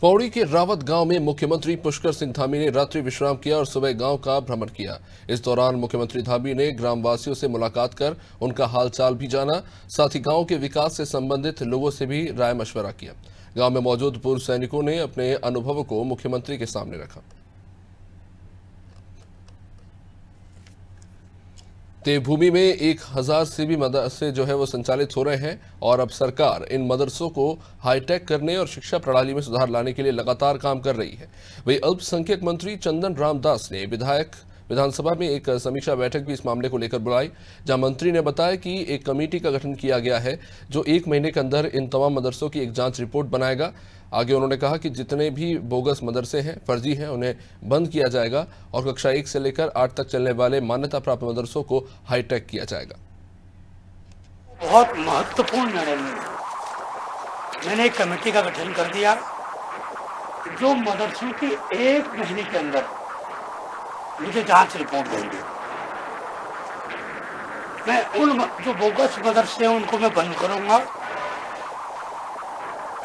पौड़ी के रावत गाँव में मुख्यमंत्री पुष्कर सिंह धामी ने रात्रि विश्राम किया और सुबह गाँव का भ्रमण किया। इस दौरान मुख्यमंत्री धामी ने ग्रामवासियों से मुलाकात कर उनका हालचाल भी जाना, साथ ही गाँव के विकास से संबंधित लोगों से भी राय मशवरा किया। गाँव में मौजूद पूर्व सैनिकों ने अपने अनुभव को मुख्यमंत्री के सामने रखा। देवभूमि में एक हज़ार से भी मदरसे जो है वो संचालित हो रहे हैं और अब सरकार इन मदरसों को हाईटेक करने और शिक्षा प्रणाली में सुधार लाने के लिए लगातार काम कर रही है। वही अल्पसंख्यक मंत्री चंदन राम दास ने विधायक विधानसभा में एक समीक्षा बैठक भी इस मामले को लेकर बुलाई, जहाँ मंत्री ने बताया कि एक कमेटी का गठन किया गया है, जो एक महीने के अंदर इन तमाम मदरसों की एक जाँच रिपोर्ट बनाएगा। आगे उन्होंने कहा कि जितने भी बोगस मदरसे हैं, फर्जी हैं, उन्हें बंद किया जाएगा और कक्षा एक से लेकर आठ तक चलने वाले मान्यता प्राप्त मदरसों को हाईटेक किया जाएगा। बहुत महत्वपूर्ण निर्णय मैंने एक कमेटी का गठन कर दिया, जो मदरसों की एक महीने के अंदर मुझे जाँच रिपोर्ट देंगे मैं उन जो बोगस मदरसे हैं, उनको मैं बंद करूँगा।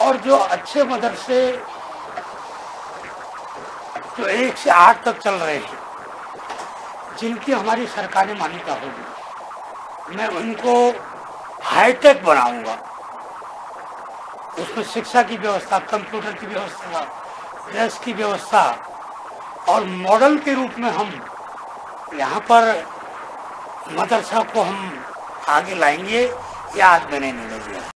और जो अच्छे मदरसे जो एक से आठ तक चल रहे हैं, जिनकी हमारी सरकारी मान्यता होगी, मैं उनको हाईटेक बनाऊँगा। उसमें शिक्षा की व्यवस्था, कंप्यूटर की व्यवस्था, प्रेस की व्यवस्था और मॉडल के रूप में हम यहाँ पर मदरसा को हम आगे लाएँगे, या आज मैंने निर्णय लिया।